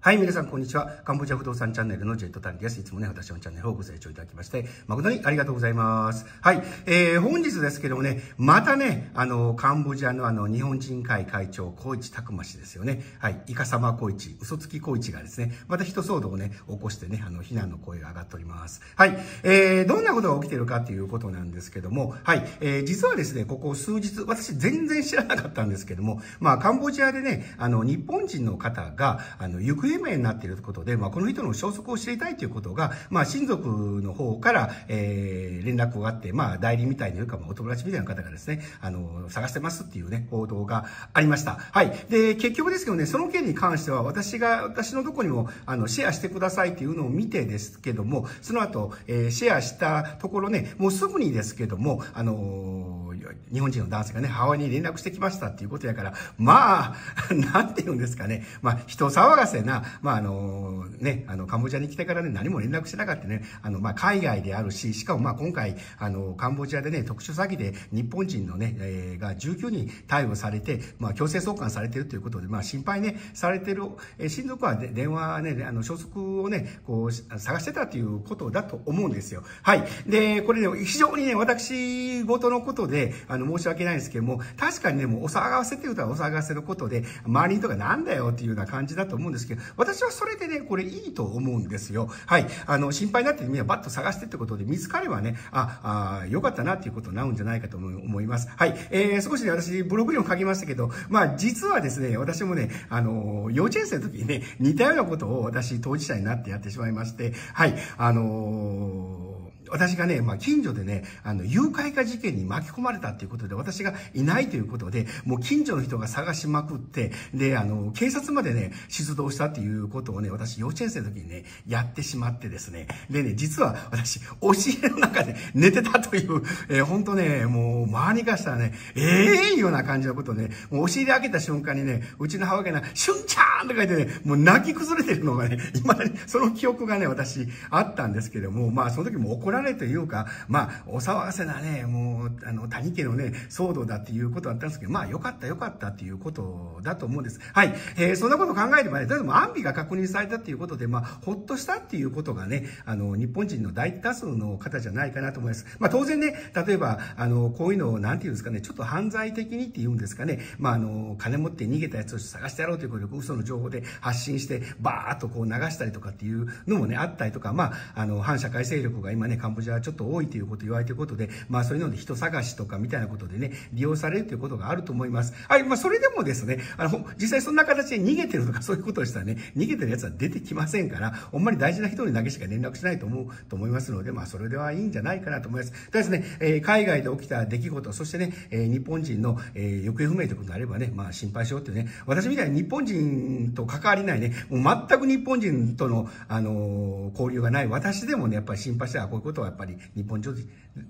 はい、皆さん、こんにちは。カンボジア不動産チャンネルのジェットタニです。いつもね、私のチャンネルをご清聴いただきまして、誠にありがとうございます。はい、えー、本日ですけどもね、またね、あの、カンボジアのあの、日本人会会長、小市拓馬氏ですよね。はい、イカサマ小市、嘘つき小市がですね、また一騒動をね、起こしてね、あの、非難の声が上がっております。はい、えー、どんなことが起きてるかっていうことなんですけども、はい、えー、実はですね、ここ数日、私全然知らなかったんですけども、まあ、カンボジアでね、あの、日本人の方が、あの、行方不明になっていることで、まあ、この人の消息を知りたいということが、まあ、親族の方から、えー、連絡があって、まあ、代理みたいにいうか、まあ、お友達みたいな方がですね、あの、探してますっていうね、報道がありました。はい。で、結局ですけどね、その件に関しては、私が、私のとこにも、あの、シェアしてくださいっていうのを見てですけども、その後、えー、シェアしたところね、もうすぐにですけども、あの日本人の男性がね、母親に連絡してきましたっていうことやから、まあ、なんて言うんですかね、まあ、人騒がせな、まあ、あのね、あの、カンボジアに来てからね、何も連絡してなかったね、あの、まあ、海外であるし、しかもまあ、今回、あの、カンボジアでね、特殊詐欺で日本人のね、えー、が19人逮捕されて、まあ、強制送還されてるということで、まあ、心配ね、されてる、えー、親族は、ね、電話ね、あの、消息をね、こう、探してたということだと思うんですよ。はい。で、これね、非常にね、私事のことで、あの、申し訳ないんですけども、確かにね、もうお騒がせっていうことはお騒がせのことで、周りの人がなんだよっていうような感じだと思うんですけど、私はそれでね、これいいと思うんですよ。はい。あの、心配になってみんなバッと探してってことで見つかればね、あ、あよかったなっていうことになるんじゃないかと思います。はい。えー、少しね、私、ブログにも書きましたけど、まあ、実はですね、私もね、あの、幼稚園生の時にね、似たようなことを私、当事者になってやってしまいまして、はい。あのー私がね、まあ、近所でね、あの、誘拐化事件に巻き込まれたっていうことで、私がいないということで、もう近所の人が探しまくって、で、あの、警察までね、出動したっていうことをね、私、幼稚園生の時にね、やってしまってですね、でね、実は私、押し入れの中で寝てたという、えー、本当ね、もう、周りからしたらね、ええー、ような感じのことね、もう押し入れ開けた瞬間にね、うちの母親が、しゅんちゃーんとか言ってね、もう泣き崩れてるのがね、今に、その記憶がね、私、あったんですけども、まあ、その時も怒らられというか、まあ、お騒がせなね、もう、あの、谷家のね、騒動だっていうことだったんですけど、まあ、よかったよかったっていうことだと思うんです。はい。えー、そんなこと考えればね、例えば安否が確認されたっていうことで、まあ、ほっとしたっていうことがね、あの、日本人の大多数の方じゃないかなと思います。まあ、当然ね、例えば、あの、こういうのを、なんていうんですかね、ちょっと犯罪的にっていうんですかね、まあ、あの、金持って逃げたやつを探してやろうということで、嘘の情報で発信して、バーっとこう流したりとかっていうのもね、あったりとか、まあ、あの、反社会勢力が今ね、カンボジアちょっと多いということ言われていることで、まあそういうので人探しとかみたいなことでね、利用されるということがあると思います。はい、まあそれでもですね、あの、実際そんな形で逃げてるとかそういうことをしたらね、逃げてる奴は出てきませんから、ほんまに大事な人にだけしか連絡しないと思う、と思いますので、まあそれではいいんじゃないかなと思います。ただですね、えー、海外で起きた出来事、そしてね、えー、日本人の、えー、行方不明ということになればね、まあ心配しようってね、私みたいに日本人と関わりないね、もう全く日本人との、あの交流がない私でもね、やっぱり心配して、あ、こういうことはやっぱり日本人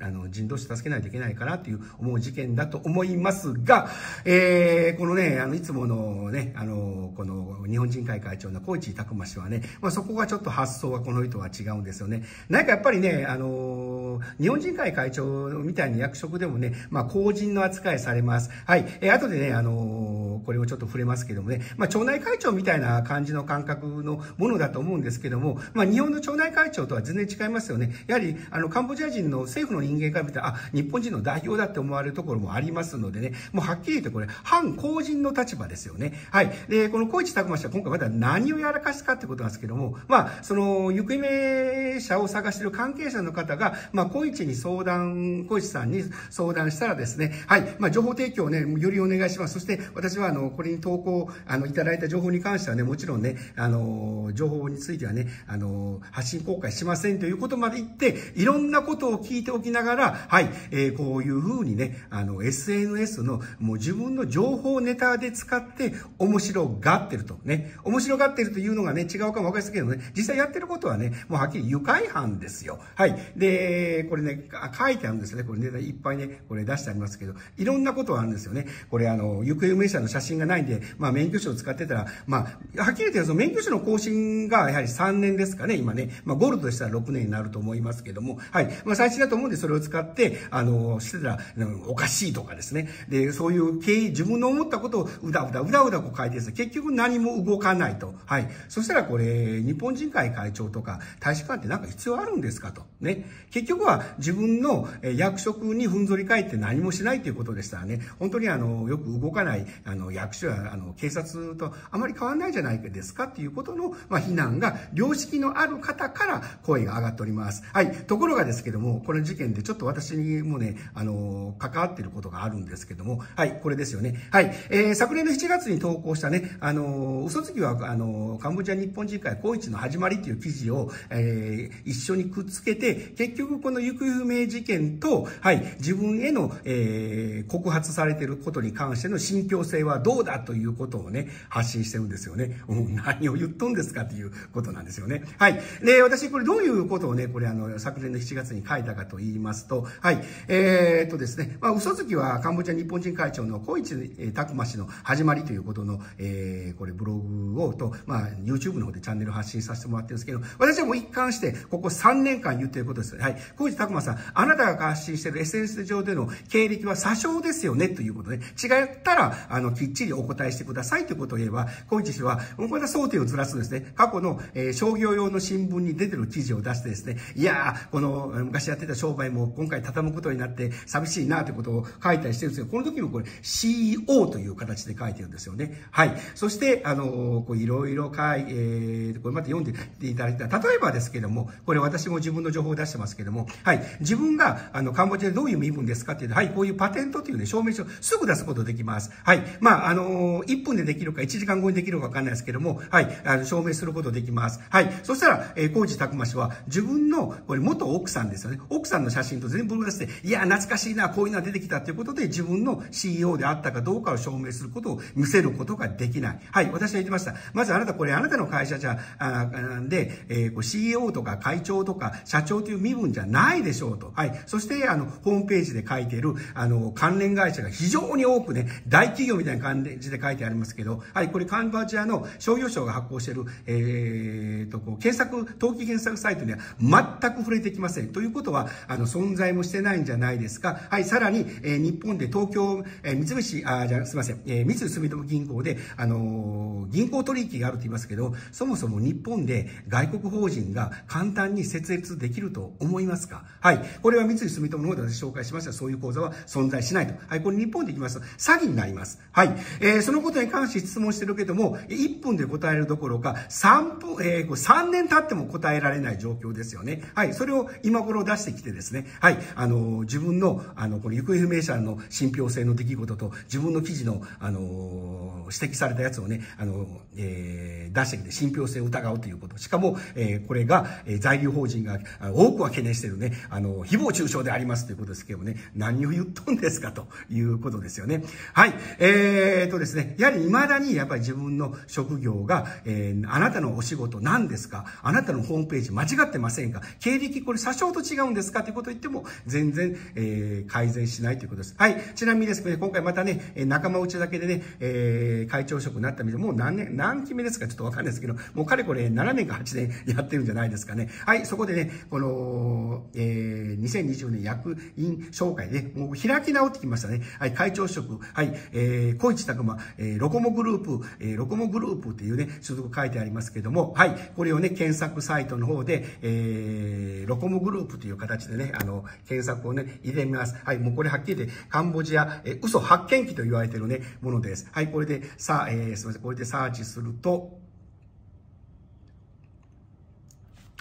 あの、人同士助けないといけないかなっていう思う事件だと思いますが、えー、このね、あの、いつものね、あの、この日本人会会長の小市拓馬氏はね、まあそこがちょっと発想がこの人は違うんですよね。なんかやっぱりね、あの、日本人会会長みたいに役職でもね、まあ公人の扱いされます。はい。えー、後でね、あの、これをちょっと触れますけどもね、まあ町内会長みたいな感じの感覚のものだと思うんですけども、まあ日本の町内会長とは全然違いますよね。やはり、あの、カンボジア人の政府の人間から見たら、あ、日本人の代表だって思われるところもありますのでね、もうはっきり言ってこれ、反公人の立場ですよね。はい。で、この小市拓馬氏は今回まだ何をやらかすかってことなんですけども、まあ、その、行方者を探してる関係者の方が、まあ、小市に相談、小市さんに相談したらですね、はい。まあ、情報提供をね、よりお願いします。そして、私は、あの、これに投稿、あの、いただいた情報に関してはね、もちろんね、あの、情報についてはね、あの、発信公開しませんということまで言って、いろんなことを聞いておきながら、はい、えー、こういうふうにね、あの、SNS のもう自分の情報ネタで使って面白がってるとね、面白がってるというのがね、違うかもわかりますけどね、実際やってることはね、もうはっきり愉快犯ですよ。はい。で、これね、書いてあるんですね。これね、いっぱいね、これ出してありますけど、いろんなことはあるんですよね。これあの、行方不明者の写写真がないんで、まあ免許証を使ってたら、まあ、はっきり言ってその免許証の更新がやはり3年ですかね、今ね。まあゴールドしたら6年になると思いますけども、はい。まあ最新だと思うんでそれを使って、あの、してたら、おかしいとかですね。で、そういう経営、自分の思ったことをうだうだ、うだうだこう書いてです、結局何も動かないと。はい。そしたらこれ、日本人会会長とか大使館ってなんか必要あるんですかと。ね。結局は自分の役職にふんぞり返って何もしないということでしたらね、本当にあの、よく動かない、あの、役所や、あの、警察とあまり変わらないじゃないですかっていうことの、まあ、非難が、良識のある方から声が上がっております。はい。ところがですけども、この事件でちょっと私にもね、あの、関わっていることがあるんですけども、はい、これですよね。はい。えー、昨年の7月に投稿したね、あの、嘘つきは、あの、カンボジア日本人会高一の始まりっていう記事を、えー、一緒にくっつけて、結局この行方不明事件と、はい、自分への、えー、告発されていることに関しての信憑性はどうだということをね、発信してるんですよね。うん、何を言っとんですかっていうことなんですよね。はい。で、私これどういうことをね、これあの、昨年の7月に書いたかと言いますと、はい、えー、っとですね、まあ、嘘つきはカンボジア日本人会長の小市拓馬氏の始まりということの、えー、これブログをと、まあ、YouTube の方でチャンネル発信させてもらってるんですけど、私はもう一貫して、ここ3年間言ってることです。はい。小市拓馬さん、あなたが発信している SNS 上での経歴は詐称ですよね、ということで、違ったら、あの、きっちりお答えしてくださいということを言えば、小市氏は、これは争点をずらすんですね。過去の、えー、商業用の新聞に出てる記事を出してですね、いやー、この、昔やってた商売も今回畳むことになって寂しいなということを書いたりしてるんですけど、この時もこれ CEO という形で書いてるんですよね。はい。そして、あの、こういろいろ書い、えー、これまた読んでいただいた例えばですけども、これ私も自分の情報を出してますけども、はい。自分が、あの、カンボジアでどういう身分ですかっていうと、はい、こういうパテントというね、証明書、すぐ出すことできます。はい。まあ、あの、1分でできるか、1時間後にできるかわかんないですけども、はい。あの、証明することできます。はい。そしたら、えー、コーチたくま氏は、自分の、これ元奥さんですよね。奥さんの写真と全部出して、いや、懐かしいな、こういうのが出てきたということで、自分の CEO であったかどうかを証明することを見せることができない。はい。私は言ってました。まずあなたこれ、あなたの会社じゃ、あなんで、えー、CEO とか会長とか社長という身分じゃないでしょうと。はい。そして、あの、ホームページで書いている、あの、関連会社が非常に多くね、大企業みたいな感じで書いてありますけど、はい。これ、カンバジアの商業省が発行している、えー、と、こう、検索、登記検索サイトには全く触れてきません。ということは、あの、存在もしてないんじゃないですか。はい。さらに、えー、日本で東京、えー、三菱、あ、じゃすいません、えー、三井住友銀行で、あのー、銀行取引があると言いますけど、そもそも日本で外国法人が簡単に設立できると思いますか？はい。これは三井住友の方で私紹介しました。そういう口座は存在しないと。はい。これ日本でいきますと、詐欺になります。はい。えー、そのことに関して質問してるけども、1分で答えるどころか、3分、えー、3年経っても答えられない状況ですよね。はい。それを今頃出してきてですね、はい。あの、自分の、あの、この行方不明者の信憑性の出来事と、自分の記事の、あの、指摘されたやつをね、あの、えー、出してきて信憑性を疑うということ。しかも、えー、これが、えー、在留法人が多くは懸念してるね、あの、誹謗中傷でありますということですけどもね、何を言っとんですかということですよね。はい。えー、とですね、やはり未だにやっぱり自分の職業が、えー、あなたのお仕事何ですか？あなたのホームページ間違ってませんか？経歴これ詐称と違うんですか？ということを言っても全然、えー、改善しないということです。はい。ちなみにですね、今回またね、仲間内だけでね、えー、会長職になったみたいもう何年、何期目ですかちょっとわかんないですけど、もうかれこれ7年か8年やってるんじゃないですかね。はい。そこでね、この、えー、2020年役員紹介で、もう開き直ってきましたね。はい。会長職、はい。えー、小市拓馬、えー、ロコモグループ、えー、ロコモグループっていうね、所属書いてありますけども、はい。これをね、検索サイトの方で、えー、ロコモグループという形でね、あの、検索をね、入れます。はい。もうこれはっきり言って、カンボジア、えー、嘘発見器と言われてるね、ものです。はい。これで、さあ、えー、すみません。これでサーチすると、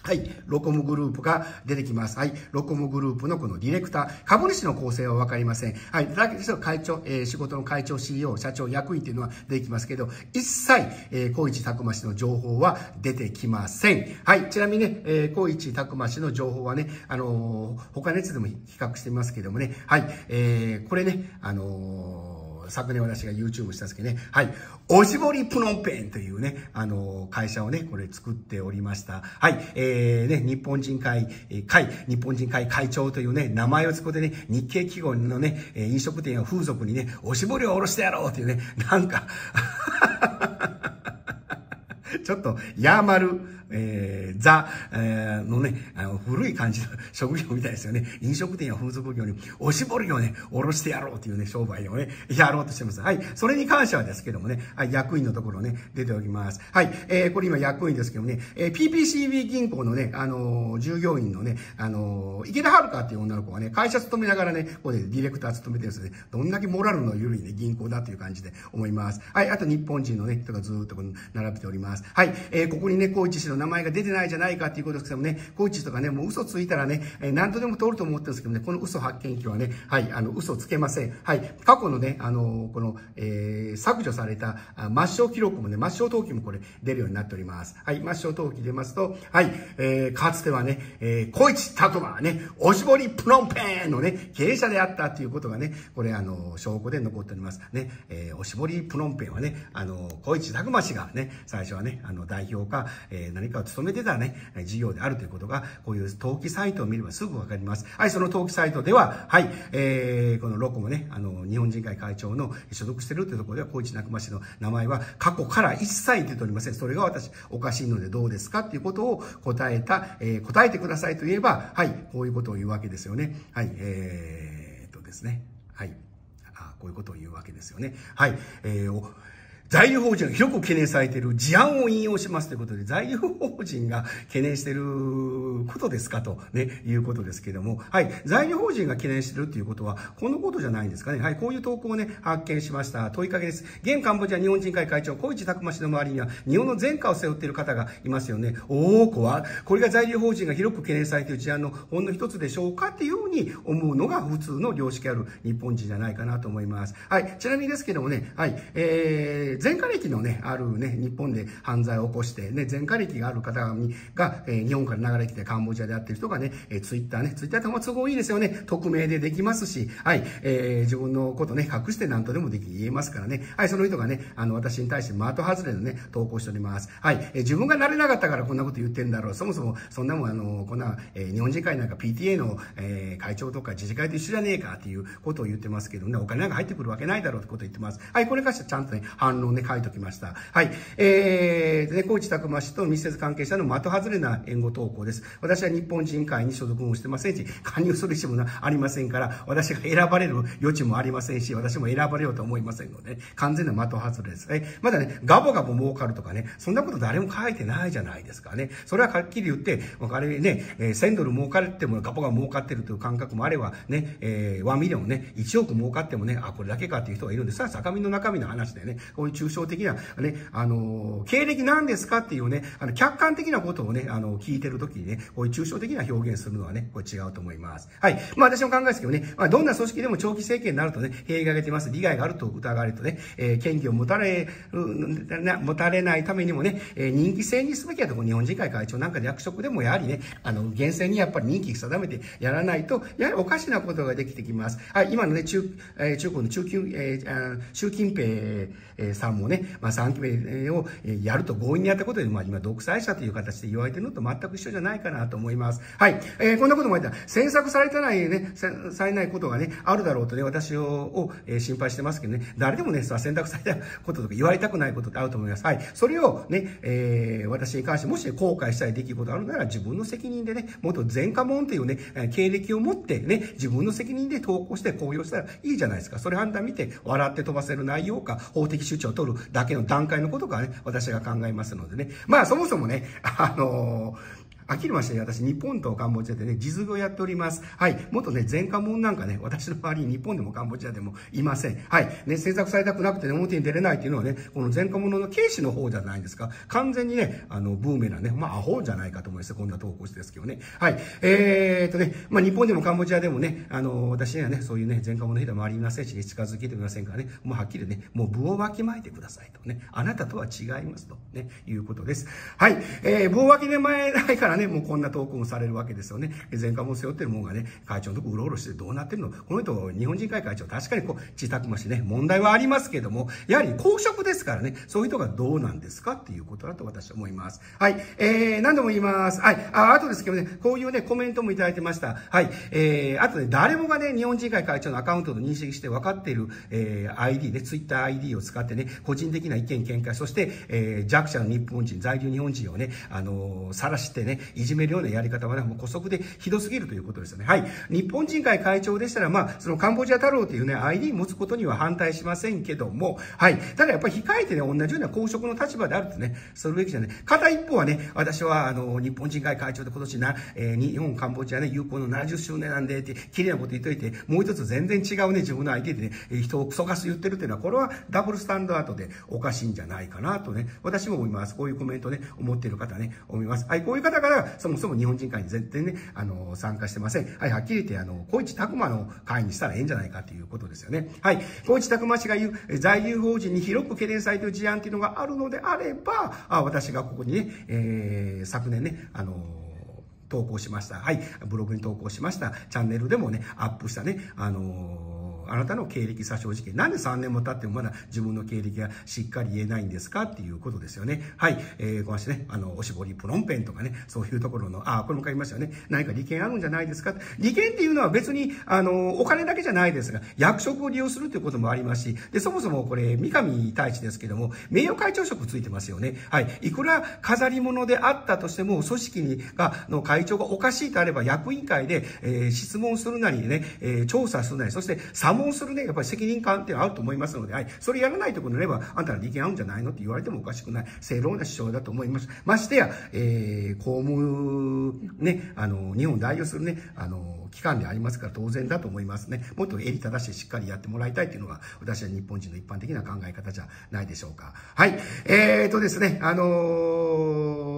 はい。ロコモグループが出てきます。はい。ロコモグループのこのディレクター、株主の構成はわかりません。はい。だけど、会長、えー、仕事の会長、CEO、社長、役員っていうのは出てきますけど、一切、えー、小市拓馬氏の情報は出てきません。はい。ちなみにね、えー、小市拓馬氏の情報はね、あのー、他のやつでも比較してますけどもね、はい。えー、これね、あのー昨年私が YouTube したんですけどね、はい、おしぼりプノンペンというね、あの、会社をね、これ作っておりました。はい、えー、ね、日本人会、会、日本人会会長というね、名前を使ってね、日系企業のね、飲食店や風俗にね、おしぼりを下ろしてやろうというね、なんか ちょっと、ヤーマル、えー、ザ、えー、のね、あの、古い感じの 職業みたいですよね。飲食店や風俗業に、おしぼりをね、おろしてやろうというね、商売をね、やろうとしてます。はい。それに関してはですけどもね、はい、役員のところね、出ております。はい。えー、これ今役員ですけどもね、えー、PPCB 銀行のね、あのー、従業員のね、あのー、池田遥っていう女の子がね、会社勤めながらね、ここでディレクター務めてるんですね、どんだけモラルの緩いね、銀行だという感じで思います。はい。あと日本人のね、人がずっと並べております。はい。えー、ここにね、高一氏の名前が出てないじゃないかっていうことですけどもね、高一氏とかね、もう嘘ついたらね、えー、何とでも通ると思ってるんですけどね、この嘘発見器はね、はい、あの、嘘つけません。はい。過去のね、あのー、この、えー、削除された抹消記録もね、抹消登記もこれ出るようになっております。はい。抹消登記出ますと、はい。えー、かつてはね、えー、小市拓馬ね、おしぼりプノンペンのね、経営者であったっていうことがね、これあの、証拠で残っております。ね、えー、おしぼりプノンペンはね、あの、小市拓馬氏がね、最初はね、あの、代表か、えー、何何かを務めてたね、事業であるということが、こういう登記サイトを見ればすぐわかります。はい、その登記サイトでは、はい、えー、このロコもね、あの、日本人会会長の所属してるというところでは、小市拓馬氏の名前は過去から一切出ておりません。それが私、おかしいのでどうですかっていうことを答えた、えー、答えてくださいと言えば、はい、こういうことを言うわけですよね。はい、えー、っとですね。はい。あこういうことを言うわけですよね。はい。えー在留邦人が広く懸念されている事案を引用しますということで、在留邦人が懸念していることですかと、ね、いうことですけれども、はい、在留邦人が懸念しているということは、このことじゃないんですかね。はい、こういう投稿をね、発見しました。問いかけです。現カンボジア日本人会会長、小市拓馬氏の周りには、日本の前科を背負っている方がいますよね。おー、怖これが在留邦人が広く懸念されている事案のほんの一つでしょうかっていうふうに思うのが普通の良識ある日本人じゃないかなと思います。はい、ちなみにですけどもね、はい、えー、前科歴のね、あるね、日本で犯罪を起こして、ね、前科歴がある方が、えー、日本から流れてきてカンボジアでやってる人がね、えー、ツイッターね、ツイッターっても都合いいですよね。匿名でできますし、はい、えー、自分のことね、隠して何とでもでき、言えますからね。はい、その人がね、あの、私に対して的外れのね、投稿しております。はい、えー、自分がなれなかったからこんなこと言ってんだろう。そもそも、そんなもん、あの、こんな、えー、日本人会なんか PTA の、えー、会長とか自治会と一緒じゃねえかっていうことを言ってますけどね、お金なんか入ってくるわけないだろうってことを言ってます。はい、これからちゃんとね、反論ね、書いときました。はい。えー、で、高知拓馬氏と密接関係者の的外れな援護投稿です。私は日本人会に所属もしてませんし、加入する意思もありませんから、私が選ばれる余地もありませんし、私も選ばれようと思いませんので、完全な的外れです。え、まだね、ガボガボ儲かるとかね、そんなこと誰も書いてないじゃないですかね。それははっきり言って、あれね、えー、1000ドル儲かってもガボガボ儲かってるという感覚もあれば、ね、えー、1ミリオンね、1億儲かってもね、あ、これだけかっていう人がいるんです。さあ、坂見の中身の話でね、こういう抽象的な、ね、あの、経歴何ですかっていうね、あの、客観的なことをね、あの、聞いてるときにね、こういう抽象的な表現するのはね、これ違うと思います。はい。まあ私の考えですけどね、まあどんな組織でも長期政権になるとね、弊害が出ます。利害があると疑われるとね、えー、権威を持たれる、持たれないためにもね、えー、人気制にすべきだと、日本人会会長なんかで役職でもやはりね、あの、厳正にやっぱり任期定めてやらないと、やはりおかしなことができてきます。はい。今のね、中、えー、中国の中近、えー、習近平さんもね、まあ3期目をやると強引にやったことで、まあ今独裁者という形で言われてるのと全く一緒じゃないかなと思います。はい。えー、こんなことも言ったら、詮索されてないね、されないことがね、あるだろうとね、私をを、え、心配してますけどね、誰でもね、選択されたこととか言われたくないことってあると思います。はい。それをね、えー、私に関して、もし後悔したい出来事あるなら自分の責任でね、もっと前科者というね、経歴を持ってね、自分の責任で投稿して公表したらいいじゃないですか。それ判断見て、笑って飛ばせる内容か、法的主張を取るだけの段階のことかね、私が考えますのでね。まあそもそもね、あのー飽きるまして私、日本とカンボジアでね、実業やっております。はい。もっとね、前科者なんかね、私の周りに日本でもカンボジアでもいません。はい。ね、制作されたくなくて、ね、表に出れないっていうのはね、この前科者の軽視の方じゃないですか。完全にね、あの、ブーメランね、まあ、アホじゃないかと思います。こんな投稿してですけどね。はい。えー、っとね、まあ、日本でもカンボジアでもね、あの、私にはね、そういうね、前科者の人は周りいませんし、ね近づけてみませんからね、もうはっきりね、もう部をわきまえてくださいとね、あなたとは違いますとね、いうことです。はい。えー、部をわきでまえないからね、もうこんな投稿もされるわけですよね。前科も背負ってるもんがね、会長のとこうろうろしてどうなってるの？この人、日本人会会長、確かにこう、自宅ましね、問題はありますけども、やはり公職ですからね、そういう人がどうなんですか？っていうことだと私は思います。はい。えー、何度も言います。はい。あ、あとですけどね、こういうね、コメントもいただいてました。はい。えー、あとね、誰もがね、日本人会会長のアカウントと認識して分かっている、えー、ID で、ツイッター ID を使ってね、個人的な意見見解、そして、えー、弱者の日本人、在留日本人をね、あのー、晒してね、いじめるようなやり方はね、もう古速でひどすぎるということですよね。はい。日本人会会長でしたら、まあ、そのカンボジア太郎というね、ID 持つことには反対しませんけども、はい。ただやっぱり控えてね、同じような公職の立場であるとね、するべきじゃない。片一方はね、私は、あの、日本人会会長で今年な、えー、日本、カンボジアね、友好の70周年なんで、って、綺麗なこと言っといて、もう一つ全然違うね、自分の相手でね、人をクソガス言ってるっていうのは、これはダブルスタンダードでおかしいんじゃないかなとね、私も思います。こういうコメントね、思っている方ね、思います。はい、こういう方から、そもそも日本人会に絶対ね、あの、参加してません。はい、はっきり言って、あの、小市拓馬の会にしたらええんじゃないかということですよね。はい、小市拓馬氏が言う、在留邦人に広く懸念されている事案っていうのがあるのであれば、あ私がここにね、えー、昨年ね、あの投稿しました。はい。ブログに投稿しました。チャンネルでもね、アップしたね、あのーあなたの経歴詐称事件、なんで3年も経ってもまだ自分の経歴がしっかり言えないんですかっていうことですよね。はい。えー、ごめんなさいね、あの、おしぼりプロンペンとかね、そういうところの、あ、これも書きましたよね。何か利権あるんじゃないですか？利権っていうのは別に、あの、お金だけじゃないですが、役職を利用するということもありますし、で、そもそもこれ、三上太一ですけども、名誉会長職ついてますよね。はい。いくら飾り物であったとしても、組織にが、の会長がおかしいとあれば、役員会で、えー、質問するなりね、えー、調査するなり、そして査問するね、やっぱり責任感っていうのはあると思いますので、はい、それやらないところであれば、あんたら利権合うんじゃないのって言われてもおかしくない、正論な主張だと思います。ましてや、えー、公務、ね、あの、日本を代表するね、あの、機関でありますから当然だと思いますね。もっと襟正してしっかりやってもらいたいっていうのが、私は日本人の一般的な考え方じゃないでしょうか。はい。えーとですね、あのー、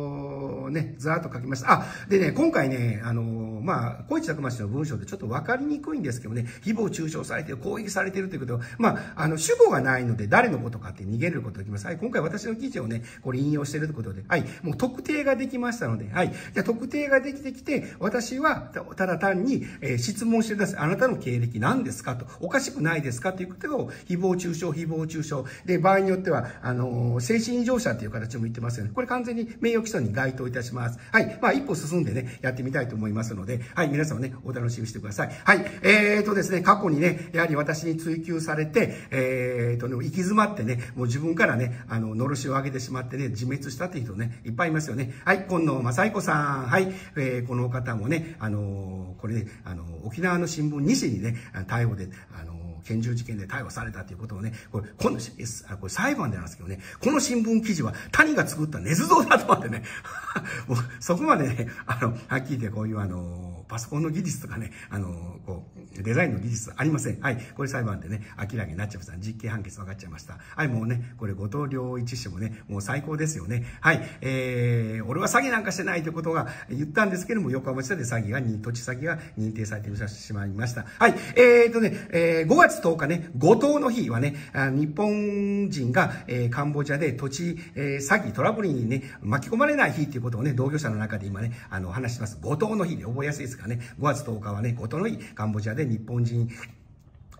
ね、ざーっと書きました。あ、でね、今回ね、あのー、まあ、小市拓馬氏の文章でちょっと分かりにくいんですけどね、誹謗中傷されてる、攻撃されてるということは、まあ、あの、主語がないので誰のことかって逃げることができます。はい、今回私の記事をね、これ引用してるということで、はい、もう特定ができましたので、はい、じゃ特定ができてきて、私はただ単に、えー、質問してください。あなたの経歴何ですか？と、おかしくないですか？ということを、誹謗中傷、誹謗中傷。で、場合によっては、あの、精神異常者という形も言ってますよね。これ完全に名誉毀損に該当いたたします。はい、まあ、一歩進んでね、やってみたいと思いますので、はい、皆さんね、お楽しみしてください。はい、えーとですね、過去にね、やはり私に追求されて、えーとね、行き詰まってね、もう自分からね、あの、のろしを上げてしまってね、自滅したっていう人ね、いっぱいいますよね。はい、今野正彦さん。はい、えー、この方もね、あのこれね、あの沖縄の新聞2紙にね、逮捕で、あの拳銃事件で逮捕されたということをね、これ、今度、これ裁判でなんですけどね、この新聞記事は谷が作った捏造だと思ってね、もうそこまでね、あの、はっきり言ってこういうあの、パソコンの技術とかね、あの、こう、デザインの技術ありません。はい。これ裁判でね、明らかになっちゃいました。実刑判決分かっちゃいました。はい、もうね、これ、後藤良一氏もね、もう最高ですよね。はい。えー、俺は詐欺なんかしてないということが言ったんですけども、横浜市で詐欺が、土地詐欺が認定されてしまいました。はい。えーとね、えー、5月10日ね、後藤の日はね、日本人が、えー、カンボジアで土地、えー、詐欺、トラブルにね、巻き込まれない日っていうことをね、同業者の中で今ね、あの、話します。後藤の日で覚えやすいですからね、5月10日はね、後藤の日、カンボジアで日本人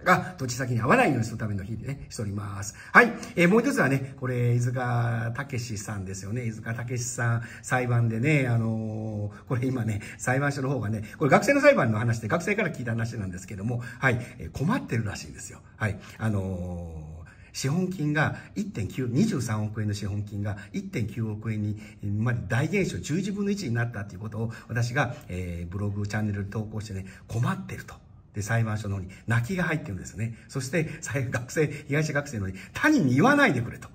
が土地先に合わないようにするための日でね、しております。はい。えー、もう一つはね、これ、飯塚武史さんですよね。飯塚武史さん、裁判でね、あのー、これ今ね、裁判所の方がね、これ学生の裁判の話で、学生から聞いた話なんですけども、はい、えー、困ってるらしいんですよ。はい。あのー資本金が1.9、23億円の資本金が1.9億円に、ま大減少、11分の1になったということを私が、えー、ブログ、チャンネルで投稿してね、困ってると。で、裁判所の方に泣きが入ってるんですね。そして、学生、被害者学生の方に、他人に言わないでくれと。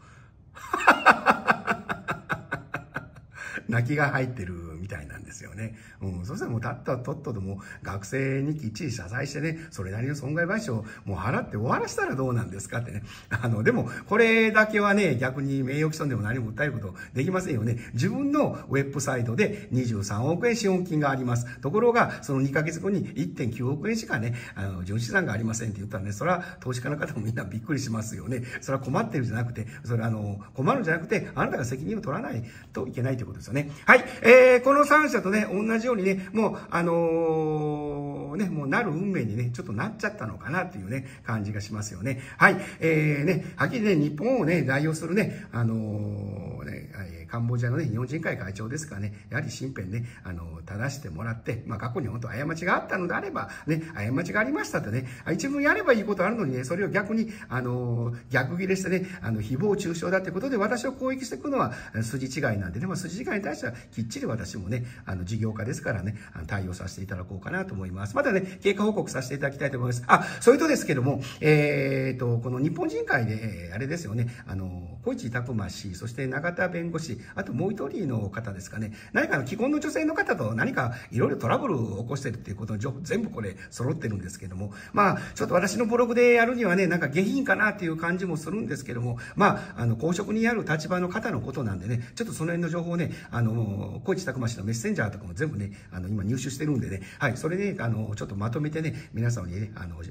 泣きが入ってるみたいなんですよね。うん。そしたらもうたったとっととも学生にきっちり謝罪してね、それなりの損害賠償をもう払って終わらせたらどうなんですかってね。あの、でも、これだけはね、逆に名誉毀損でも何も訴えることできませんよね。自分のウェブサイトで23億円資本金があります。ところが、その2ヶ月後に1.9億円しかね、あの、純資産がありませんって言ったらね、それは投資家の方もみんなびっくりしますよね。それは困ってるじゃなくて、それあの、困るんじゃなくて、あなたが責任を取らないといけないということです。ですよね。はい。えー、この三社とね、同じようにね、もう、あのー、ね、もうなる運命にね、ちょっとなっちゃったのかなっていうね、感じがしますよね。はい。えー、ね、はっきりね、日本をね、代表するね、あのー、ね、カンボジアのね、日本人会会長ですからね、やはり身辺ね、あの、正してもらって、まあ過去に本当過ちがあったのであれば、ね、過ちがありましたってね、一文やればいいことあるのにね、それを逆に、あの、逆切れしてね、あの、誹謗中傷だってことで私を攻撃していくのは筋違いなんでね、まあ筋違いに対してはきっちり私もね、あの、事業家ですからね、あの対応させていただこうかなと思います。またね、経過報告させていただきたいと思います。あ、それとですけども、えー、と、この日本人会で、あれですよね、あの、小市拓馬氏、そして永田弁護士、あともう一人の方ですかね、何かの既婚の女性の方と何かいろいろトラブルを起こしてるっていうことの情報全部これ揃ってるんですけども、まあ、ちょっと私のブログでやるにはね、なんか下品かなっていう感じもするんですけども、まあ、あの、公職にある立場の方のことなんでね、ちょっとその辺の情報をね、あの、小市拓馬氏のメッセンジャーとかも全部ね、あの、今入手してるんでね、はい、それで、あの、ちょっとまとめてね、皆さんにね、あの、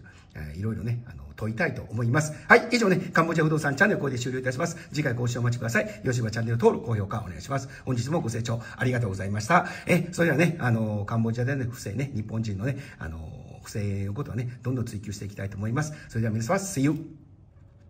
いろいろね、あの、問いたいと思います。はい、以上ね、カンボジア不動産チャンネルこれで終了いたします。次回更新お待ちください。吉チャンネル登録、高評価お願いします。本日もご清聴ありがとうございました。え、それではね、あの、カンボジアでね不正ね、日本人のね、あの、不正のことはね、どんどん追求していきたいと思います。それでは皆様、See you!